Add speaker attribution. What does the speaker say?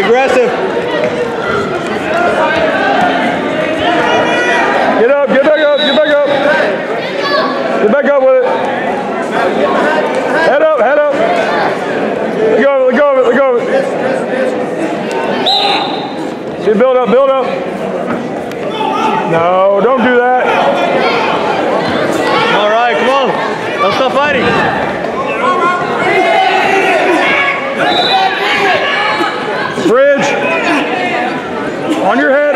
Speaker 1: aggressive.
Speaker 2: Get up, get back up, get back up. Get back up with it. Head up, head up. Let go of it, let go of it, let go of it. See, build up, build up. No, don't do that.
Speaker 1: All right, come on. Don't stop fighting. On your head.